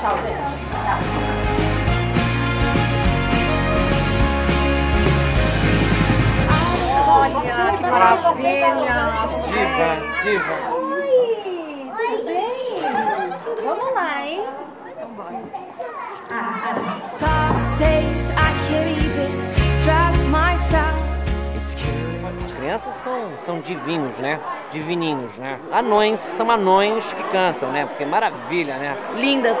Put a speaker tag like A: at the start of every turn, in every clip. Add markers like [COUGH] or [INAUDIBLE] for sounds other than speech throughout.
A: tchau, gente. Tchau. Olha, que maravilha!
B: Diva, diva.
A: Oi, tudo bem? Vamos lá, hein? Vamos
C: Ah. Days I can't even trust myself.
B: As crianças são, são divinos, né? Divininhos, né? Anões, são anões que cantam, né? Porque maravilha, né?
D: Lindas.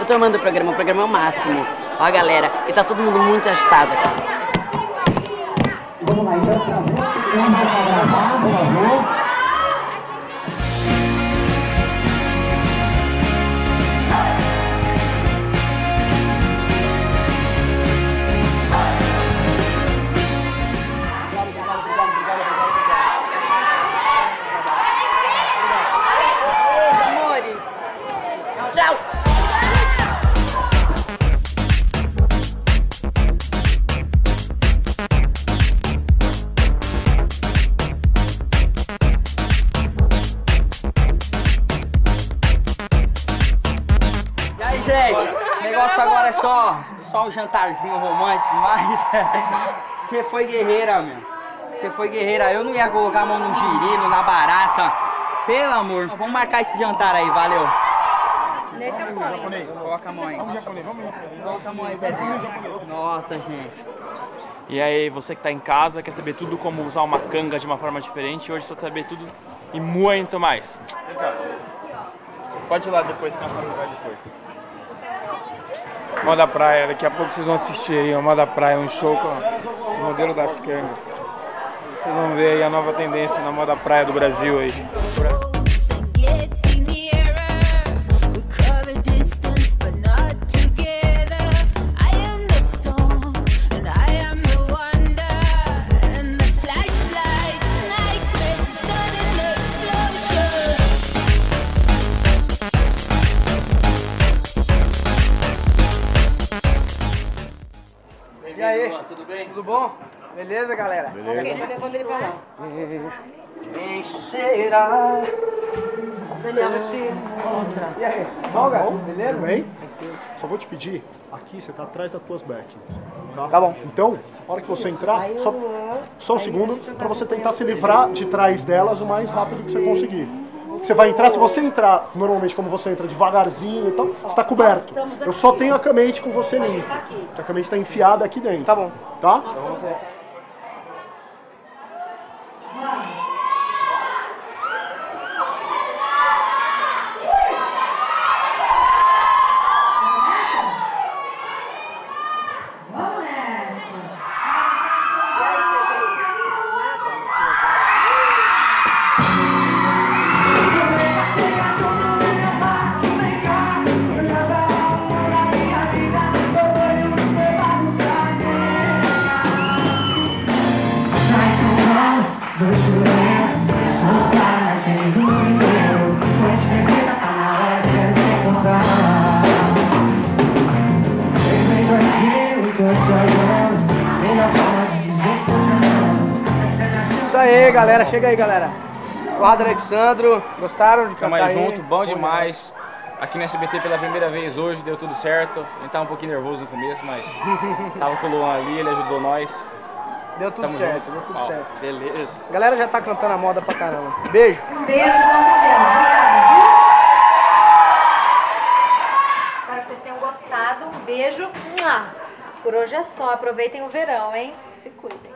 D: Eu tô amando o programa, o programa é o máximo. Ó a galera, e tá todo mundo muito agitado aqui. Amores.
E: E gente, o negócio agora é só, só um jantarzinho romântico, mas [LAUGHS] você foi guerreira, meu. Você foi guerreira. Eu não ia colocar a mão no girino, na barata. Pelo amor. Vamos marcar esse jantar aí, valeu.
A: nesse apoio.
E: Coloca a mão aí. Coloca a mão aí, Pedrinho. Nossa, gente.
F: E aí, você que tá em casa, quer saber tudo como usar uma canga de uma forma diferente, hoje você vai saber tudo e muito mais. Vem cá. Pode ir lá depois que a Fábio vai depois. Moda Praia, daqui a pouco vocês vão assistir aí, o Moda Praia, um show com os modelos das cangas. Vocês vão ver aí a nova tendência na moda praia do Brasil aí.
E: Tudo bem?
G: Tudo bom? Beleza, galera?
E: Beleza. levando ele pra lá. Quem será? Daniela
G: E aí, bom, cara? Beleza?
H: Tudo bem? Só vou te pedir, aqui você tá atrás das tuas backings. Tá?
G: Tá bom.
H: Então, na hora que você entrar, só, só um segundo para você tentar se livrar de trás delas o mais rápido que você conseguir. Você vai entrar, se você entrar normalmente como você entra devagarzinho e tal, você está coberto. Eu só tenho a camete com você limpa. Que a camete está enfiada aqui dentro.
G: Tá bom.
H: Tá?
A: Vamos nessa!
G: Aí, galera. Chega aí, galera. Guarda Alexandro, gostaram de
F: Tamo
G: cantar
F: aí junto, bom demais. Aqui no SBT pela primeira vez hoje, deu tudo certo. A gente tava um pouquinho nervoso no começo, mas [LAUGHS] tava com o Luan ali, ele ajudou nós.
G: Deu tudo
F: Tamo
G: certo,
F: junto.
G: deu tudo
F: Ó,
G: certo.
F: Beleza.
G: A galera já tá cantando a moda pra caramba. Beijo.
A: Um beijo, vamos com Deus. Obrigada, viu? Espero que vocês tenham gostado. Um beijo. Por hoje é só. Aproveitem o verão, hein? Se cuidem.